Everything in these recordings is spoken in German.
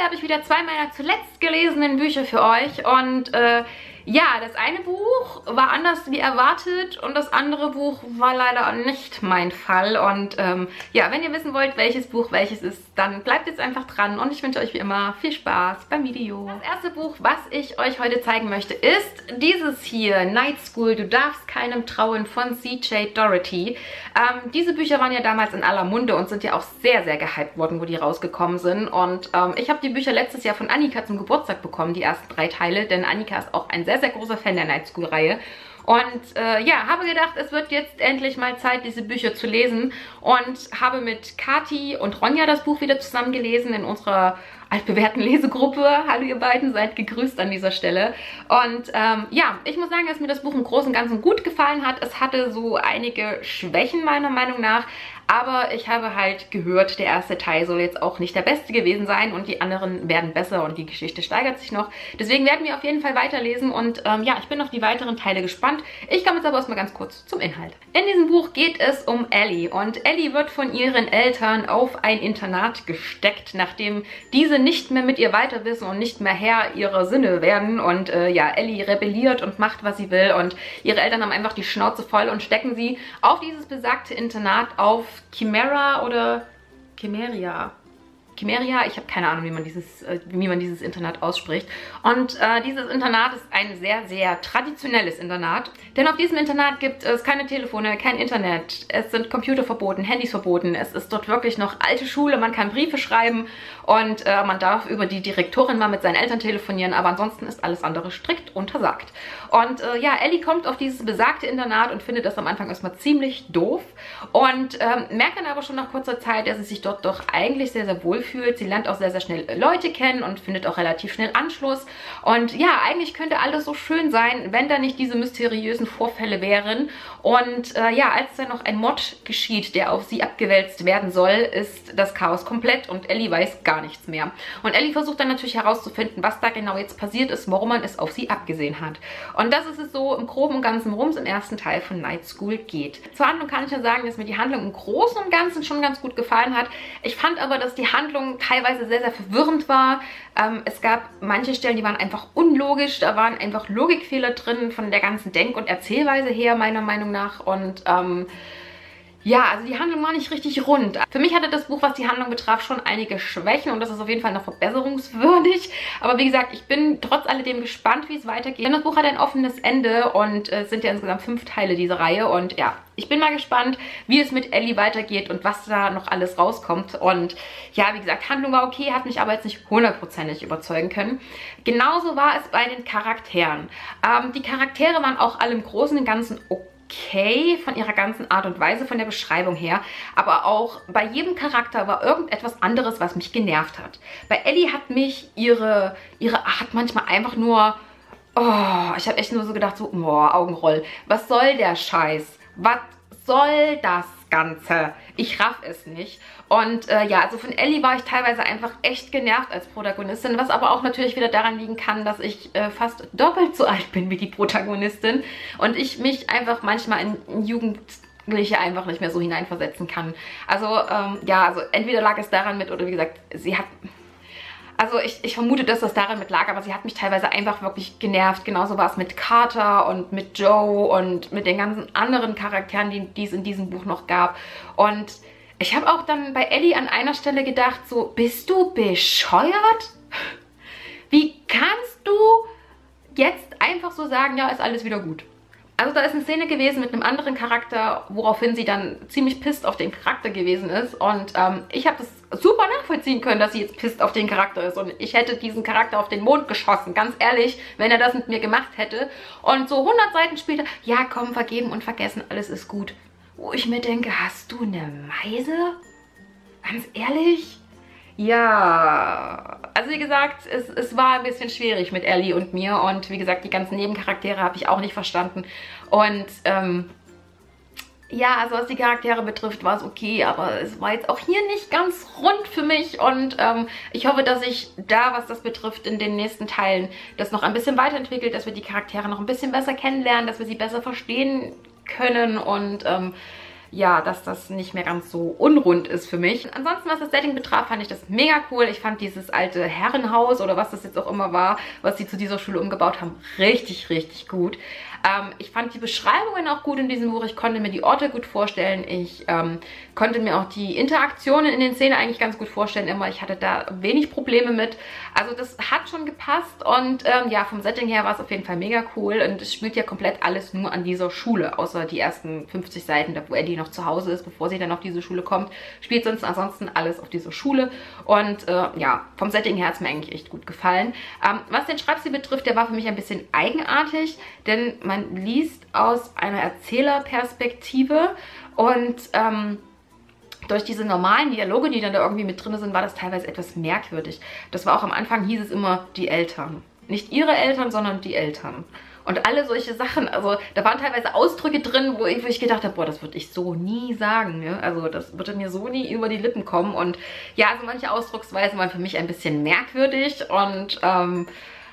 Heute habe ich wieder zwei meiner zuletzt gelesenen Bücher für euch. Und äh, ja, das eine Buch war anders wie erwartet und das andere Buch war leider nicht mein Fall. Und ähm, ja, wenn ihr wissen wollt, welches Buch welches ist, dann bleibt jetzt einfach dran und ich wünsche euch wie immer viel Spaß beim Video. Das erste Buch, was ich euch heute zeigen möchte, ist dieses hier, Night School, Du darfst keinem trauen von C.J. Doherty. Ähm, diese Bücher waren ja damals in aller Munde und sind ja auch sehr, sehr gehypt worden, wo die rausgekommen sind. Und ähm, ich habe die Bücher letztes Jahr von Annika zum Geburtstag bekommen, die ersten drei Teile, denn Annika ist auch ein sehr, sehr großer Fan der Night School Reihe. Und äh, ja, habe gedacht, es wird jetzt endlich mal Zeit, diese Bücher zu lesen. Und habe mit Kati und Ronja das Buch wieder zusammen gelesen in unserer altbewährten Lesegruppe. Hallo ihr beiden, seid gegrüßt an dieser Stelle. Und ähm, ja, ich muss sagen, dass mir das Buch im Großen und Ganzen gut gefallen hat. Es hatte so einige Schwächen meiner Meinung nach, aber ich habe halt gehört, der erste Teil soll jetzt auch nicht der beste gewesen sein und die anderen werden besser und die Geschichte steigert sich noch. Deswegen werden wir auf jeden Fall weiterlesen und ähm, ja, ich bin auf die weiteren Teile gespannt. Ich komme jetzt aber erstmal ganz kurz zum Inhalt. In diesem Buch geht es um Ellie und Ellie wird von ihren Eltern auf ein Internat gesteckt, nachdem diese nicht mehr mit ihr weiter wissen und nicht mehr Herr ihrer Sinne werden und äh, ja, Ellie rebelliert und macht, was sie will und ihre Eltern haben einfach die Schnauze voll und stecken sie auf dieses besagte Internat auf Chimera oder Chimeria. Chimeria, ich habe keine Ahnung, wie man dieses, äh, wie man dieses Internat ausspricht. Und äh, dieses Internat ist ein sehr, sehr traditionelles Internat. Denn auf diesem Internat gibt es keine Telefone, kein Internet. Es sind Computer verboten, Handys verboten. Es ist dort wirklich noch alte Schule, man kann Briefe schreiben und äh, man darf über die Direktorin mal mit seinen Eltern telefonieren. Aber ansonsten ist alles andere strikt untersagt. Und äh, ja, Ellie kommt auf dieses besagte Internat und findet das am Anfang erstmal ziemlich doof. Und ähm, merkt dann aber schon nach kurzer Zeit, dass sie sich dort doch eigentlich sehr, sehr wohl. Sie lernt auch sehr, sehr schnell Leute kennen und findet auch relativ schnell Anschluss. Und ja, eigentlich könnte alles so schön sein, wenn da nicht diese mysteriösen Vorfälle wären. Und äh, ja, als dann noch ein Mod geschieht, der auf sie abgewälzt werden soll, ist das Chaos komplett und Ellie weiß gar nichts mehr. Und Ellie versucht dann natürlich herauszufinden, was da genau jetzt passiert ist, warum man es auf sie abgesehen hat. Und das ist es so im Groben und Ganzen, worum es im ersten Teil von Night School geht. Zur Handlung kann ich ja sagen, dass mir die Handlung im Großen und Ganzen schon ganz gut gefallen hat. Ich fand aber, dass die Handlung Handlung teilweise sehr, sehr verwirrend war. Ähm, es gab manche Stellen, die waren einfach unlogisch. Da waren einfach Logikfehler drin von der ganzen Denk- und Erzählweise her, meiner Meinung nach. Und ähm, ja, also die Handlung war nicht richtig rund. Für mich hatte das Buch, was die Handlung betraf, schon einige Schwächen und das ist auf jeden Fall noch verbesserungswürdig. Aber wie gesagt, ich bin trotz alledem gespannt, wie es weitergeht. Denn das Buch hat ein offenes Ende und es äh, sind ja insgesamt fünf Teile dieser Reihe. Und ja, ich bin mal gespannt, wie es mit Ellie weitergeht und was da noch alles rauskommt. Und ja, wie gesagt, Handlung war okay, hat mich aber jetzt nicht hundertprozentig überzeugen können. Genauso war es bei den Charakteren. Ähm, die Charaktere waren auch alle im Großen und Ganzen okay okay von ihrer ganzen Art und Weise, von der Beschreibung her. Aber auch bei jedem Charakter war irgendetwas anderes, was mich genervt hat. Bei Ellie hat mich ihre, ihre Art manchmal einfach nur... Oh, ich habe echt nur so gedacht, so, boah, Augenroll. Was soll der Scheiß? Was soll das Ganze? Ich raff es nicht. Und äh, ja, also von Ellie war ich teilweise einfach echt genervt als Protagonistin, was aber auch natürlich wieder daran liegen kann, dass ich äh, fast doppelt so alt bin wie die Protagonistin und ich mich einfach manchmal in Jugendliche einfach nicht mehr so hineinversetzen kann. Also ähm, ja, also entweder lag es daran mit oder wie gesagt, sie hat... Also ich, ich, vermute, dass das daran mit lag, aber sie hat mich teilweise einfach wirklich genervt. Genauso war es mit Carter und mit Joe und mit den ganzen anderen Charakteren, die, die es in diesem Buch noch gab. Und ich habe auch dann bei Ellie an einer Stelle gedacht, so, bist du bescheuert? Wie kannst du jetzt einfach so sagen, ja, ist alles wieder gut? Also da ist eine Szene gewesen mit einem anderen Charakter, woraufhin sie dann ziemlich pisst auf den Charakter gewesen ist. Und ähm, ich habe das super nachvollziehen können, dass sie jetzt pisst auf den Charakter ist. Und ich hätte diesen Charakter auf den Mond geschossen, ganz ehrlich, wenn er das mit mir gemacht hätte. Und so 100 Seiten später, ja komm, vergeben und vergessen, alles ist gut wo ich mir denke, hast du eine Meise? Ganz ehrlich? Ja, also wie gesagt, es, es war ein bisschen schwierig mit Ellie und mir und wie gesagt, die ganzen Nebencharaktere habe ich auch nicht verstanden. Und ähm, ja, also was die Charaktere betrifft, war es okay, aber es war jetzt auch hier nicht ganz rund für mich und ähm, ich hoffe, dass ich da, was das betrifft, in den nächsten Teilen das noch ein bisschen weiterentwickelt, dass wir die Charaktere noch ein bisschen besser kennenlernen, dass wir sie besser verstehen können und ähm, ja, dass das nicht mehr ganz so unrund ist für mich. Ansonsten, was das Setting betraf, fand ich das mega cool. Ich fand dieses alte Herrenhaus oder was das jetzt auch immer war, was sie zu dieser Schule umgebaut haben, richtig, richtig gut. Ähm, ich fand die Beschreibungen auch gut in diesem Buch. Ich konnte mir die Orte gut vorstellen. Ich ähm, konnte mir auch die Interaktionen in den Szenen eigentlich ganz gut vorstellen. Immer, ich hatte da wenig Probleme mit. Also das hat schon gepasst und ähm, ja, vom Setting her war es auf jeden Fall mega cool. Und es spielt ja komplett alles nur an dieser Schule, außer die ersten 50 Seiten, wo Eddie noch zu Hause ist, bevor sie dann auf diese Schule kommt. Spielt sonst ansonsten alles auf dieser Schule. Und äh, ja, vom Setting her hat es mir eigentlich echt gut gefallen. Ähm, was den Schreibstil betrifft, der war für mich ein bisschen eigenartig, denn man liest aus einer Erzählerperspektive und ähm, durch diese normalen Dialoge, die dann da irgendwie mit drin sind, war das teilweise etwas merkwürdig. Das war auch am Anfang, hieß es immer die Eltern. Nicht ihre Eltern, sondern die Eltern. Und alle solche Sachen, also da waren teilweise Ausdrücke drin, wo ich, wo ich gedacht habe, boah, das würde ich so nie sagen. Ne? Also das würde mir so nie über die Lippen kommen. Und ja, also manche Ausdrucksweisen waren für mich ein bisschen merkwürdig und ähm,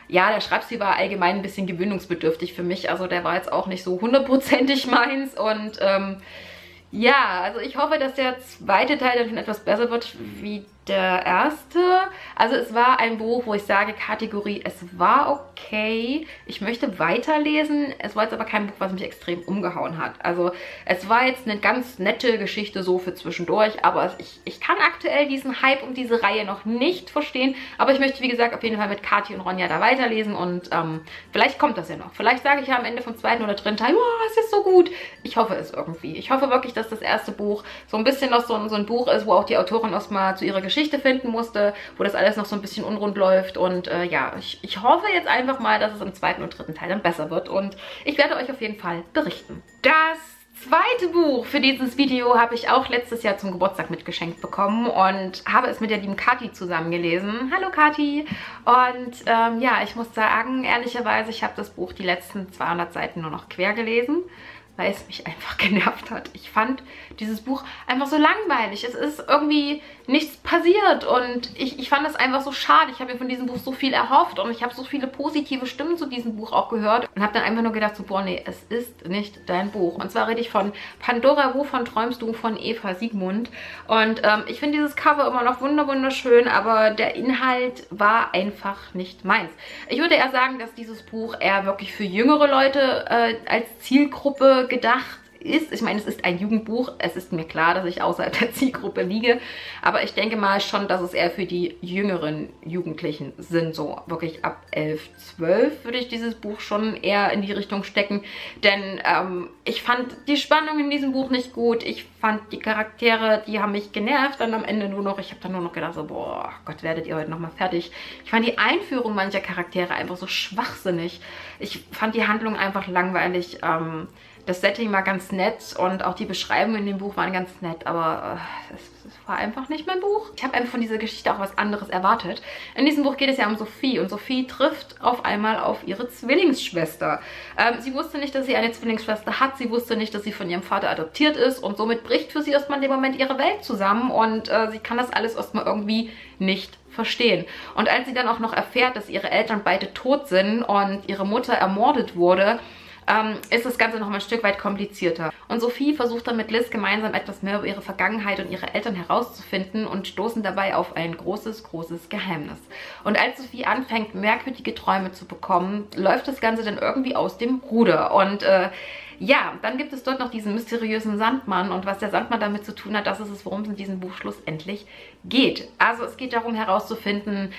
ja, der Schreibstil war allgemein ein bisschen gewöhnungsbedürftig für mich. Also der war jetzt auch nicht so hundertprozentig meins und ähm, ja, also ich hoffe, dass der zweite Teil dann schon etwas besser wird wie der erste. Also es war ein Buch, wo ich sage, Kategorie, es war okay. Ich möchte weiterlesen. Es war jetzt aber kein Buch, was mich extrem umgehauen hat. Also es war jetzt eine ganz nette Geschichte so für zwischendurch, aber ich, ich kann aktuell diesen Hype um diese Reihe noch nicht verstehen. Aber ich möchte, wie gesagt, auf jeden Fall mit Kathi und Ronja da weiterlesen und ähm, vielleicht kommt das ja noch. Vielleicht sage ich ja am Ende vom zweiten oder dritten Teil, oh, es ist so gut. Ich hoffe es irgendwie. Ich hoffe wirklich, dass das erste Buch so ein bisschen noch so, so ein Buch ist, wo auch die Autorin erstmal zu ihrer Geschichte Geschichte finden musste, wo das alles noch so ein bisschen unrund läuft. Und äh, ja, ich, ich hoffe jetzt einfach mal, dass es im zweiten und dritten Teil dann besser wird. Und ich werde euch auf jeden Fall berichten. Das zweite Buch für dieses Video habe ich auch letztes Jahr zum Geburtstag mitgeschenkt bekommen und habe es mit der lieben Kathi zusammen gelesen. Hallo Kathi! Und ähm, ja, ich muss sagen, ehrlicherweise, ich habe das Buch die letzten 200 Seiten nur noch quer gelesen weil es mich einfach genervt hat. Ich fand dieses Buch einfach so langweilig. Es ist irgendwie nichts passiert und ich, ich fand es einfach so schade. Ich habe mir von diesem Buch so viel erhofft und ich habe so viele positive Stimmen zu diesem Buch auch gehört und habe dann einfach nur gedacht, so, boah, nee, es ist nicht dein Buch. Und zwar rede ich von Pandora, wovon träumst du? von Eva Siegmund. Und ähm, ich finde dieses Cover immer noch wunderschön, aber der Inhalt war einfach nicht meins. Ich würde eher sagen, dass dieses Buch eher wirklich für jüngere Leute äh, als Zielgruppe gedacht ist. Ich meine, es ist ein Jugendbuch. Es ist mir klar, dass ich außerhalb der Zielgruppe liege. Aber ich denke mal schon, dass es eher für die jüngeren Jugendlichen sind. So wirklich ab 11, 12 würde ich dieses Buch schon eher in die Richtung stecken. Denn ähm, ich fand die Spannung in diesem Buch nicht gut. Ich fand die Charaktere, die haben mich genervt. Dann am Ende nur noch, ich habe dann nur noch gedacht so, boah, Gott, werdet ihr heute nochmal fertig. Ich fand die Einführung mancher Charaktere einfach so schwachsinnig. Ich fand die Handlung einfach langweilig. Ähm, das Setting war ganz nett und auch die Beschreibungen in dem Buch waren ganz nett, aber äh, es, es, war einfach nicht mein Buch. Ich habe einfach von dieser Geschichte auch was anderes erwartet. In diesem Buch geht es ja um Sophie und Sophie trifft auf einmal auf ihre Zwillingsschwester. Ähm, sie wusste nicht, dass sie eine Zwillingsschwester hat, sie wusste nicht, dass sie von ihrem Vater adoptiert ist und somit bricht für sie erstmal in dem Moment ihre Welt zusammen und äh, sie kann das alles erstmal irgendwie nicht verstehen. Und als sie dann auch noch erfährt, dass ihre Eltern beide tot sind und ihre Mutter ermordet wurde, ähm, ist das Ganze noch mal ein Stück weit komplizierter. Und Sophie versucht dann mit Liz gemeinsam etwas mehr über ihre Vergangenheit und ihre Eltern herauszufinden und stoßen dabei auf ein großes, großes Geheimnis. Und als Sophie anfängt, merkwürdige Träume zu bekommen, läuft das Ganze dann irgendwie aus dem Ruder. Und äh, ja, dann gibt es dort noch diesen mysteriösen Sandmann und was der Sandmann damit zu tun hat, das ist es, worum es in diesem Buch schlussendlich geht. Also es geht darum herauszufinden,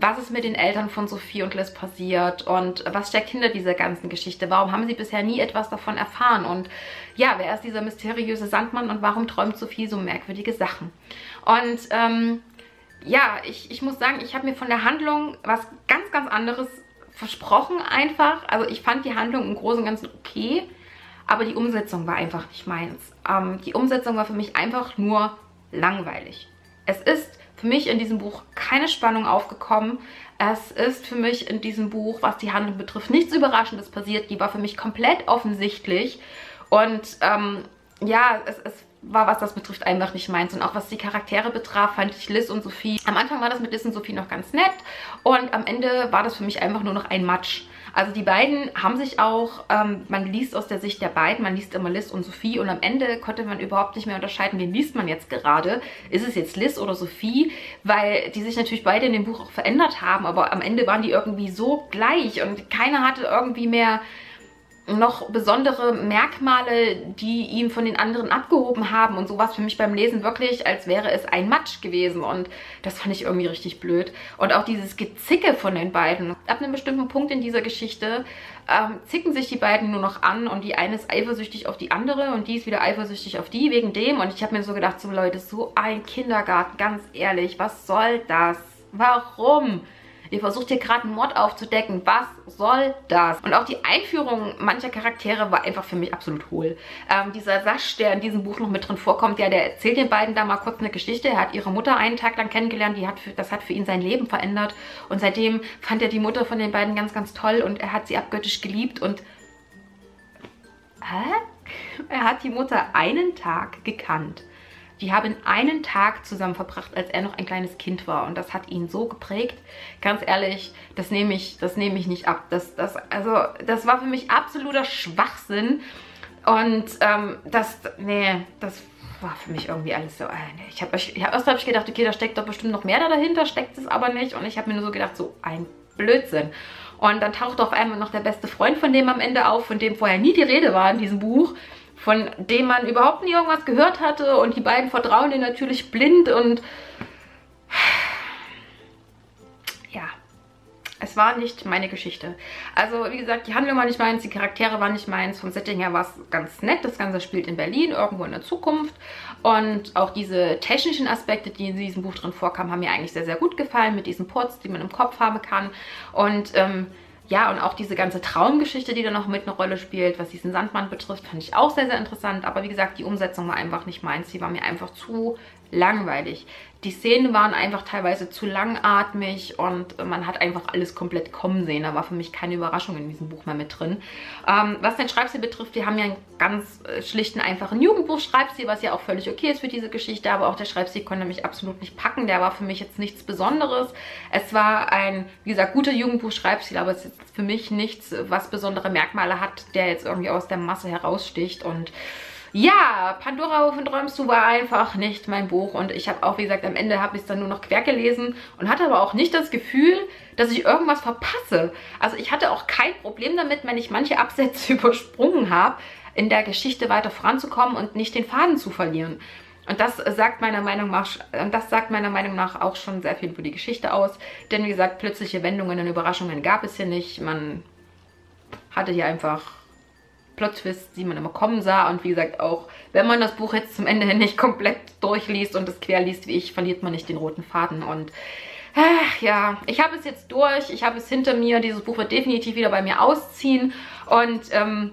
was ist mit den Eltern von Sophie und Liz passiert und was steckt hinter dieser ganzen Geschichte. Warum haben sie bisher nie etwas davon erfahren und ja, wer ist dieser mysteriöse Sandmann und warum träumt Sophie so merkwürdige Sachen? Und ähm, ja, ich, ich muss sagen, ich habe mir von der Handlung was ganz, ganz anderes versprochen einfach. Also ich fand die Handlung im Großen und Ganzen okay aber die Umsetzung war einfach nicht meins. Ähm, die Umsetzung war für mich einfach nur langweilig. Es ist für mich in diesem Buch keine Spannung aufgekommen. Es ist für mich in diesem Buch, was die Handlung betrifft, nichts Überraschendes passiert. Die war für mich komplett offensichtlich. Und ähm, ja, es, es war, was das betrifft, einfach nicht meins. Und auch was die Charaktere betraf, fand ich Liz und Sophie. Am Anfang war das mit Liz und Sophie noch ganz nett. Und am Ende war das für mich einfach nur noch ein Matsch. Also die beiden haben sich auch, ähm, man liest aus der Sicht der beiden, man liest immer Liz und Sophie und am Ende konnte man überhaupt nicht mehr unterscheiden, wen liest man jetzt gerade. Ist es jetzt Liz oder Sophie? Weil die sich natürlich beide in dem Buch auch verändert haben, aber am Ende waren die irgendwie so gleich und keiner hatte irgendwie mehr noch besondere Merkmale, die ihn von den anderen abgehoben haben und sowas für mich beim Lesen wirklich, als wäre es ein Matsch gewesen und das fand ich irgendwie richtig blöd. Und auch dieses Gezicke von den beiden. Ab einem bestimmten Punkt in dieser Geschichte ähm, zicken sich die beiden nur noch an und die eine ist eifersüchtig auf die andere und die ist wieder eifersüchtig auf die wegen dem und ich habe mir so gedacht, so Leute, so ein Kindergarten, ganz ehrlich, was soll das? Warum? Ihr versucht hier gerade einen Mord aufzudecken. Was soll das? Und auch die Einführung mancher Charaktere war einfach für mich absolut hohl. Ähm, dieser Sasch, der in diesem Buch noch mit drin vorkommt, ja, der erzählt den beiden da mal kurz eine Geschichte. Er hat ihre Mutter einen Tag lang kennengelernt. Die hat für, das hat für ihn sein Leben verändert. Und seitdem fand er die Mutter von den beiden ganz, ganz toll. Und er hat sie abgöttisch geliebt. Und... Hä? Er hat die Mutter einen Tag gekannt. Die haben einen Tag zusammen verbracht, als er noch ein kleines Kind war. Und das hat ihn so geprägt. Ganz ehrlich, das nehme ich, das nehme ich nicht ab. Das, das, also, das war für mich absoluter Schwachsinn. Und ähm, das, nee, das war für mich irgendwie alles so, äh, nee. ich habe ich hab, erst habe ich gedacht, okay, da steckt doch bestimmt noch mehr da dahinter, steckt es aber nicht. Und ich habe mir nur so gedacht, so ein Blödsinn. Und dann taucht auf einmal noch der beste Freund von dem am Ende auf, von dem vorher nie die Rede war in diesem Buch von dem man überhaupt nie irgendwas gehört hatte und die beiden vertrauen den natürlich blind und ja, es war nicht meine Geschichte. Also wie gesagt, die Handlung war nicht meins, die Charaktere waren nicht meins, vom Setting her war es ganz nett. Das Ganze spielt in Berlin, irgendwo in der Zukunft und auch diese technischen Aspekte, die in diesem Buch drin vorkamen, haben mir eigentlich sehr, sehr gut gefallen mit diesen Ports, die man im Kopf haben kann und ähm, ja, und auch diese ganze Traumgeschichte, die da noch mit eine Rolle spielt, was diesen Sandmann betrifft, fand ich auch sehr, sehr interessant. Aber wie gesagt, die Umsetzung war einfach nicht meins. Die war mir einfach zu langweilig. Die Szenen waren einfach teilweise zu langatmig und man hat einfach alles komplett kommen sehen. Da war für mich keine Überraschung in diesem Buch mehr mit drin. Ähm, was den Schreibstil betrifft, wir haben ja einen ganz äh, schlichten, einfachen Jugendbuch-Schreibstil, was ja auch völlig okay ist für diese Geschichte, aber auch der Schreibstil konnte mich absolut nicht packen. Der war für mich jetzt nichts Besonderes. Es war ein, wie gesagt, guter Jugendbuch-Schreibstil, aber es ist für mich nichts, was besondere Merkmale hat, der jetzt irgendwie aus der Masse heraussticht und ja, Pandora, wovon träumst du, war einfach nicht mein Buch. Und ich habe auch, wie gesagt, am Ende habe ich es dann nur noch quer gelesen und hatte aber auch nicht das Gefühl, dass ich irgendwas verpasse. Also ich hatte auch kein Problem damit, wenn ich manche Absätze übersprungen habe, in der Geschichte weiter voranzukommen und nicht den Faden zu verlieren. Und das sagt meiner Meinung nach, das sagt meiner Meinung nach auch schon sehr viel über die Geschichte aus. Denn wie gesagt, plötzliche Wendungen und Überraschungen gab es hier nicht. Man hatte hier einfach Plot-Twists, die man immer kommen sah. Und wie gesagt, auch wenn man das Buch jetzt zum Ende hin nicht komplett durchliest und es quer liest wie ich, verliert man nicht den roten Faden. Und ach, ja, ich habe es jetzt durch, ich habe es hinter mir. Dieses Buch wird definitiv wieder bei mir ausziehen. Und ähm,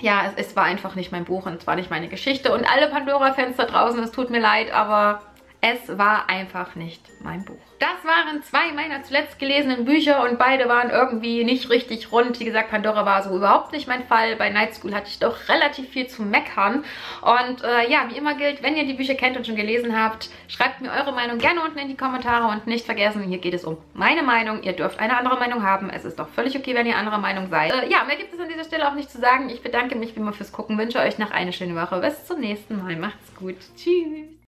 ja, es, es war einfach nicht mein Buch und es war nicht meine Geschichte. Und alle Pandora-Fans da draußen, es tut mir leid, aber es war einfach nicht mein Buch. Das waren zwei meiner zuletzt gelesenen Bücher und beide waren irgendwie nicht richtig rund. Wie gesagt, Pandora war so überhaupt nicht mein Fall. Bei Night School hatte ich doch relativ viel zu meckern. Und äh, ja, wie immer gilt, wenn ihr die Bücher kennt und schon gelesen habt, schreibt mir eure Meinung gerne unten in die Kommentare und nicht vergessen, hier geht es um meine Meinung. Ihr dürft eine andere Meinung haben. Es ist doch völlig okay, wenn ihr anderer Meinung seid. Äh, ja, mehr gibt es an dieser Stelle auch nicht zu sagen. Ich bedanke mich wie immer fürs Gucken, wünsche euch noch eine schöne Woche. Bis zum nächsten Mal. Macht's gut. Tschüss.